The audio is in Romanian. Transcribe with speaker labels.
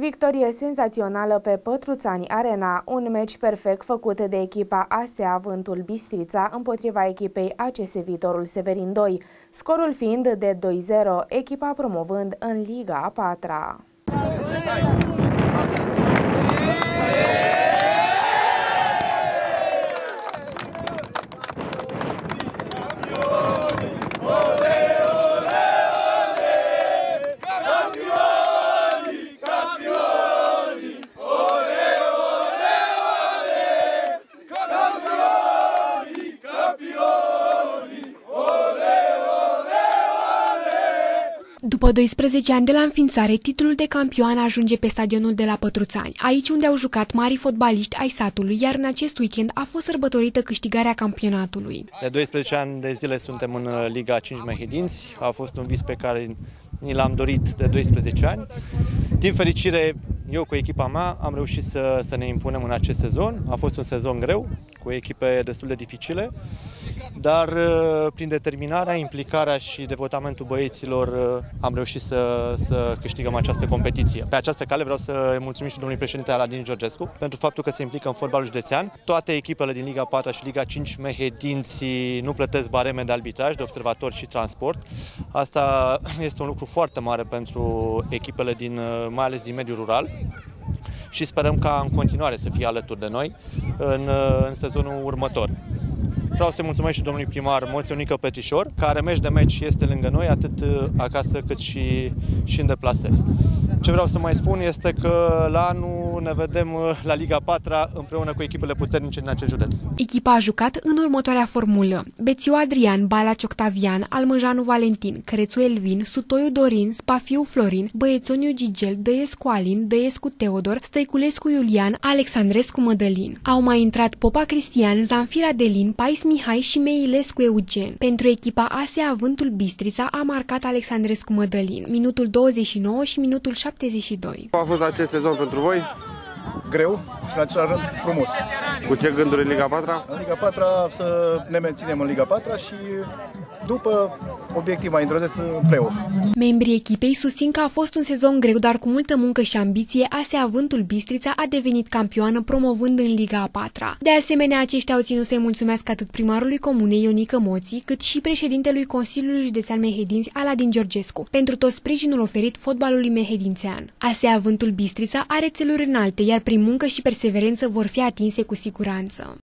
Speaker 1: Victorie senzațională pe Pătruțani Arena, un meci perfect făcut de echipa ASEA Vântul Bistrița împotriva echipei ACS Viitorul Severin 2, scorul fiind de 2-0, echipa promovând în Liga a 4 -a.
Speaker 2: După 12 ani de la înființare, titlul de campioan ajunge pe stadionul de la Pătruțani, aici unde au jucat mari fotbaliști ai satului, iar în acest weekend a fost sărbătorită câștigarea campionatului.
Speaker 3: De 12 ani de zile suntem în uh, Liga 5 Mehedinți, a fost un vis pe care ni l-am dorit de 12 ani. Din fericire, eu cu echipa mea am reușit să, să ne impunem în acest sezon. A fost un sezon greu, cu echipe destul de dificile, dar uh, prin determinarea, implicarea și devotamentul băieților uh, am reușit să, să câștigăm această competiție. Pe această cale vreau să mulțumim și domnului președinte Aladin Georgescu pentru faptul că se implică în fotbalul județean. Toate echipele din Liga 4 și Liga 5 mehedinții nu plătesc bareme de arbitraj, de observator și transport. Asta este un lucru foarte mare pentru echipele din, uh, mai ales din mediul rural și sperăm ca în continuare să fie alături de noi în, în sezonul următor. Vreau să mulțumesc și domnului primar Moționică Petrișor, care meci de meci este lângă noi, atât acasă cât și, și în deplasări. Ce vreau să mai spun este că la anul ne vedem uh, la Liga 4 împreună cu echipele puternice din acest județ.
Speaker 2: Echipa a jucat în următoarea formulă. Bețiu Adrian, Balaci Octavian, Almăjanu Valentin, Crețu Elvin, Sutoiu Dorin, Spafiu Florin, Băiețoniu Gigel, Dăiescu Alin, Dăiescu Teodor, Stăiculescu Iulian, Alexandrescu Mădălin. Au mai intrat Popa Cristian, Zanfira Delin, Pais Mihai și Meilescu Eugen. Pentru echipa ASEA Vântul Bistrița a marcat Alexandrescu Mădălin, minutul 29 și minutul 7 72.
Speaker 4: A fost acest sezon pentru voi?
Speaker 5: Greu și în același rând frumos.
Speaker 4: Cu ce gânduri în Liga 4?
Speaker 5: În Liga 4 să ne menținem în Liga 4 și după obiectiv mai îndrăzesc în play-off.
Speaker 2: Membrii echipei susțin că a fost un sezon greu, dar cu multă muncă și ambiție, ASEA Vântul Bistrița a devenit campioană promovând în Liga a patra. De asemenea, aceștia au ținut să-i mulțumesc atât primarului comunei Ionică Moții, cât și președintelui Consiliului Județean Mehedinți Aladin Georgescu, pentru tot sprijinul oferit fotbalului mehedințean. ASEA Vântul Bistrița are țeluri înalte, iar prin muncă și perseverență vor fi atinse cu siguranță.